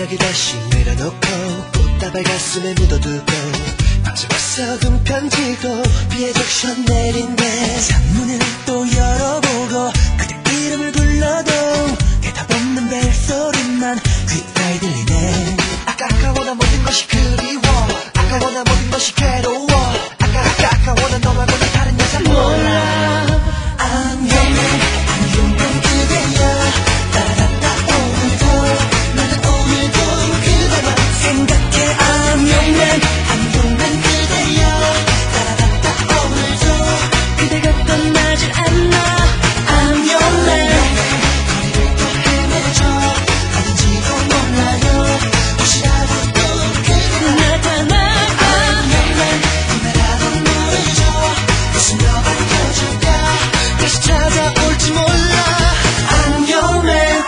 소나기 다시 내려놓고 꽃다발 가슴에 묻어두고 마지막 서둔 편지도 비에 적셔 내린대 창문을 또 열어보고 그대 이름을 불러도 대답 없는 벨소리만 귓가에 들리네. 아까 아까워나 모든 것이 그리워. 아까워나 모든 것이 괴로워 반겨줄까? 다시 찾아올지 몰라. 안녕해.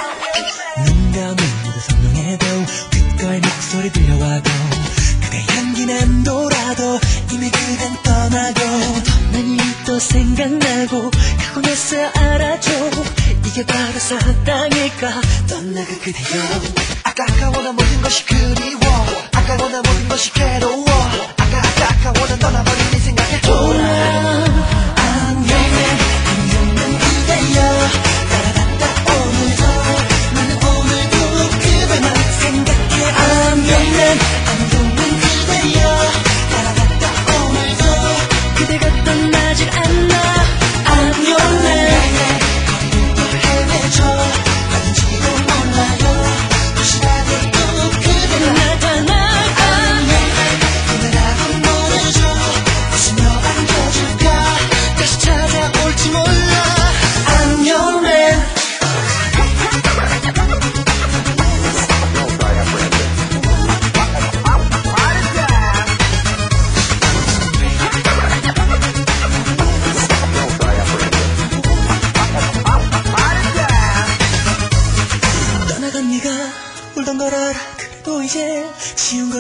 눈 감으면도 선명해도 귓가에 목소리 들려와도 그대 향기 맴돌아도 이미 그댄 떠나고 떠난 일도 생각나고 가고 나서야 알아줘. 이게 바로 사랑일까? 떠나가 그대여. 아까 아까워나 모든 것이 그리워. 아까워나 모든 것이 괴로워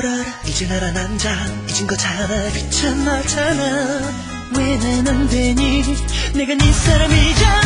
걸 알아 이제 나란 남자 잊은 거잖아 귀찮았잖아. 왜 난 안 되니? 내가 네 사람이잖아